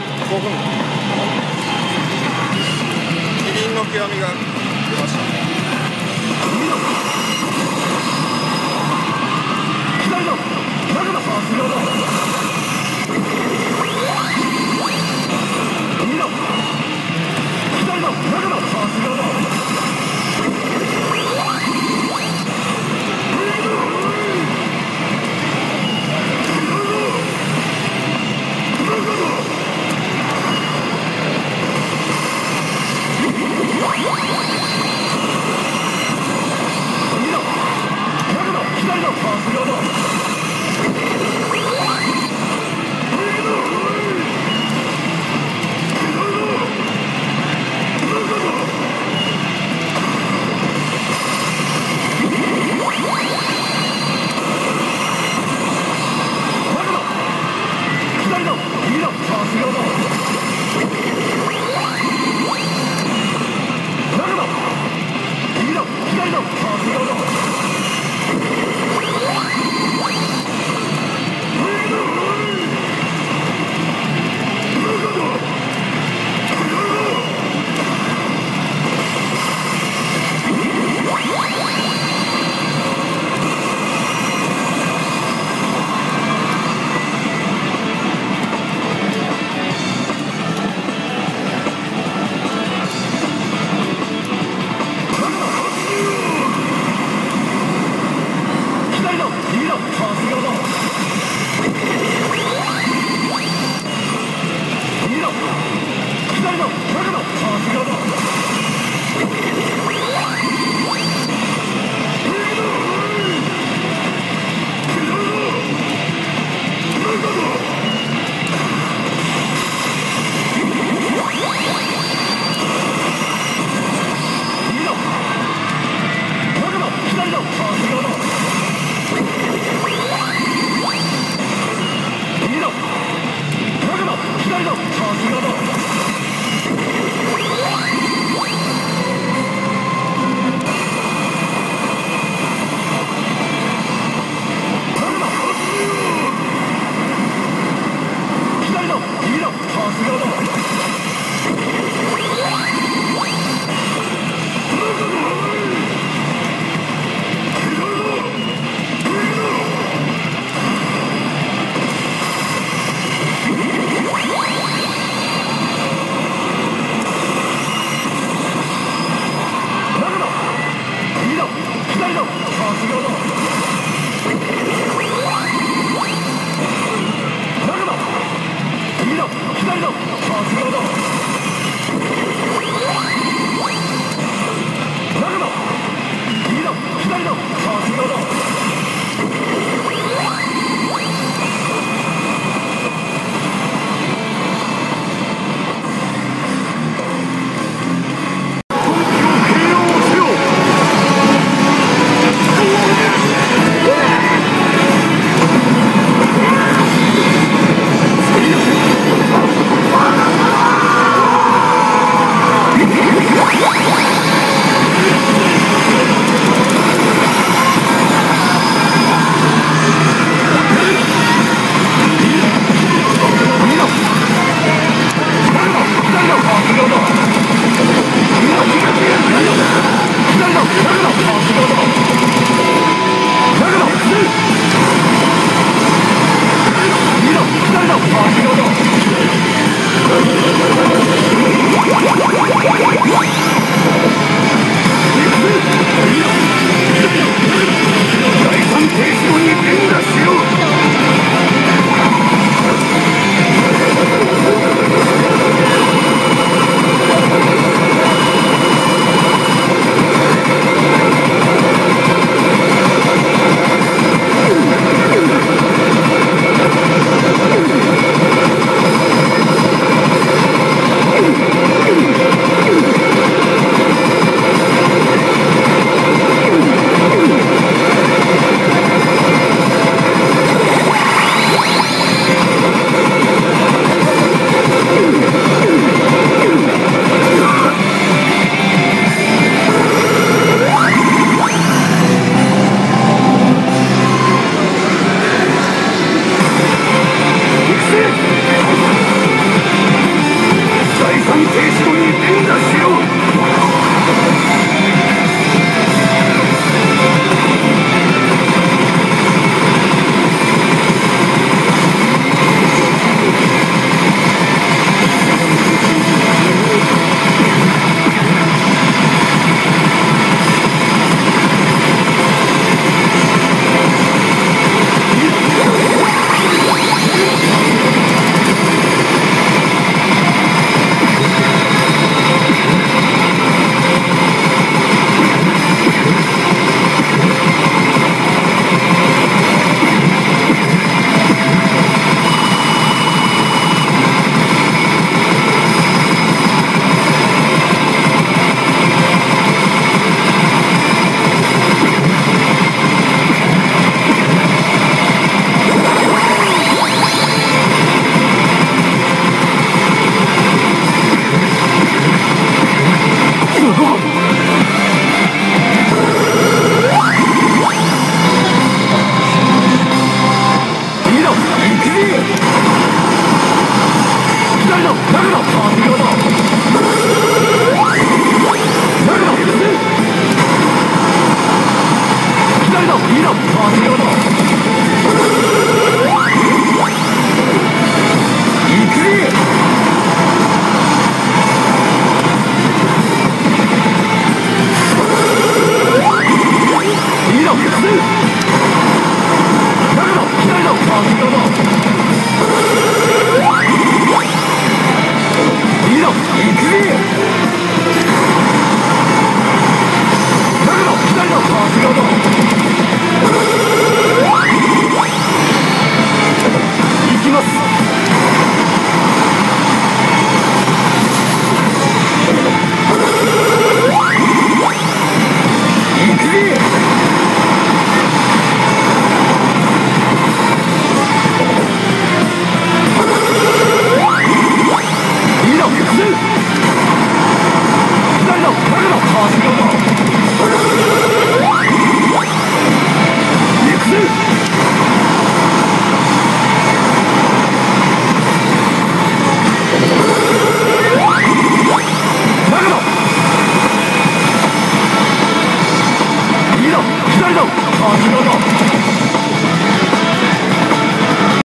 分。キリンの極みがりの投げろ